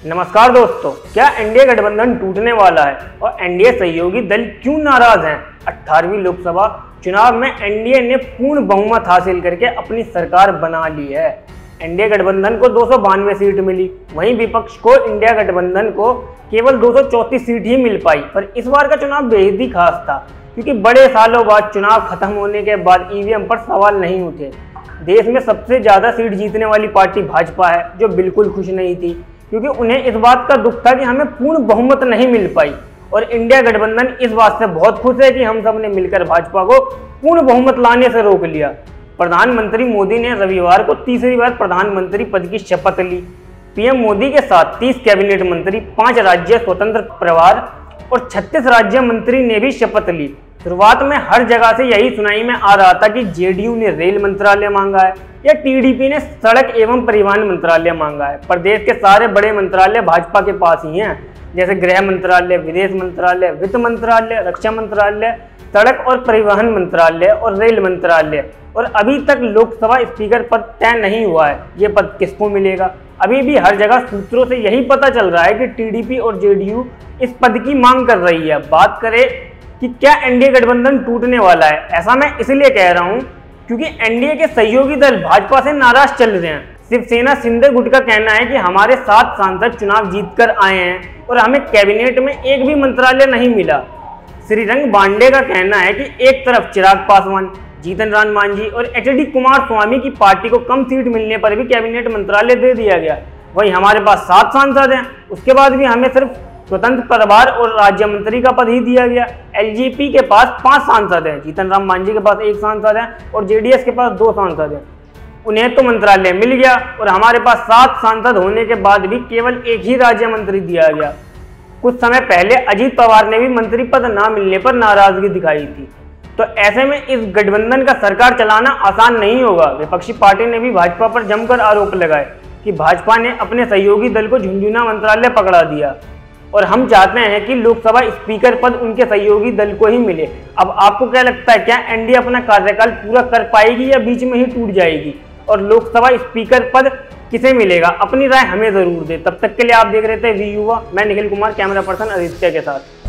नमस्कार दोस्तों, क्या एनडीए गठबंधन टूटने वाला है और एनडीए सहयोगी दल क्यों नाराज़ हैं? 18वीं लोकसभा चुनाव में एनडीए ने पूर्ण बहुमत हासिल करके अपनी सरकार बना ली है। एनडीए गठबंधन को दो सौ बानवे सीट मिली, वहीं विपक्ष को इंडिया गठबंधन को केवल दो सीट ही मिल पाई। पर इस बार का चुनाव बेहद ही खास था, क्योंकि बड़े सालों बाद चुनाव खत्म होने के बाद ईवीएम पर सवाल नहीं उठे। देश में सबसे ज़्यादा सीट जीतने वाली पार्टी भाजपा है, जो बिल्कुल खुश नहीं थी। क्योंकि उन्हें इस बात का दुख था कि हमें पूर्ण बहुमत नहीं मिल पाई। और इंडिया गठबंधन इस बात से बहुत खुश है कि हम सबने मिलकर भाजपा को पूर्ण बहुमत लाने से रोक लिया। प्रधानमंत्री मोदी ने रविवार को तीसरी बार प्रधानमंत्री पद की शपथ ली। पीएम मोदी के साथ 30 कैबिनेट मंत्री, पाँच राज्य स्वतंत्र प्रभार और 36 राज्य मंत्री ने भी शपथ ली। शुरुआत में हर जगह से यही सुनाई में आ रहा था कि जेडीयू ने रेल मंत्रालय मांगा है या टीडीपी ने सड़क एवं परिवहन मंत्रालय मांगा है। प्रदेश के सारे बड़े मंत्रालय भाजपा के पास ही हैं, जैसे गृह मंत्रालय, विदेश मंत्रालय, वित्त मंत्रालय, रक्षा मंत्रालय, सड़क और परिवहन मंत्रालय और रेल मंत्रालय। और अभी तक लोकसभा स्पीकर पद तय नहीं हुआ है, ये पद किसको मिलेगा? अभी भी हर जगह सूत्रों से यही पता चल रहा है कि टीडीपी और जेडीयू इस पद की मांग कर रही है। बात करें कि क्या एनडीए गठबंधन टूटने वाला है? ऐसा मैं इसलिए कह रहा हूँ क्योंकि एनडीए के सहयोगी दल भाजपा से नाराज़ चल रहे हैं। शिवसेना सिंधे गुट का कहना है कि हमारे सात सांसद चुनाव जीतकर आए हैं और हमें कैबिनेट में एक भी मंत्रालय नहीं मिला। श्रीरंग बांडे का कहना है कि एक तरफ़ चिराग पासवान, जीतन राम मांझी और एच कुमार स्वामी की पार्टी को कम सीट मिलने पर भी कैबिनेट मंत्रालय दे दिया गया। वही हमारे पास सात सांसद हैं। उसके बाद भी हमें सिर्फ़ स्वतंत्र प्रभार और राज्य मंत्री का पद ही दिया गया। एलजीपी के पास पाँच सांसद हैं, जीतन राम मांझी के पास एक सांसद है और जेडीएस के पास दो सांसद हैं। उन्हें तो मंत्रालय मिल गया और हमारे पास सात सांसद होने के बाद भी केवल एक ही राज्य मंत्री दिया गया। कुछ समय पहले अजीत पवार ने भी मंत्री पद ना मिलने पर नाराज़गी दिखाई थी। तो ऐसे में इस गठबंधन का सरकार चलाना आसान नहीं होगा। विपक्षी पार्टी ने भी भाजपा पर जमकर आरोप लगाए कि भाजपा ने अपने सहयोगी दल को झुंझुना मंत्रालय पकड़ा दिया। और हम चाहते हैं कि लोकसभा स्पीकर पद उनके सहयोगी दल को ही मिले। अब आपको क्या लगता है, क्या एनडीए अपना कार्यकाल पूरा कर पाएगी या बीच में ही टूट जाएगी? और लोकसभा स्पीकर पद किसे मिलेगा? अपनी राय हमें ज़रूर दे। तब तक के लिए आप देख रहे थे वी युवा। मैं निखिल कुमार, कैमरा पर्सन आदित्य के साथ।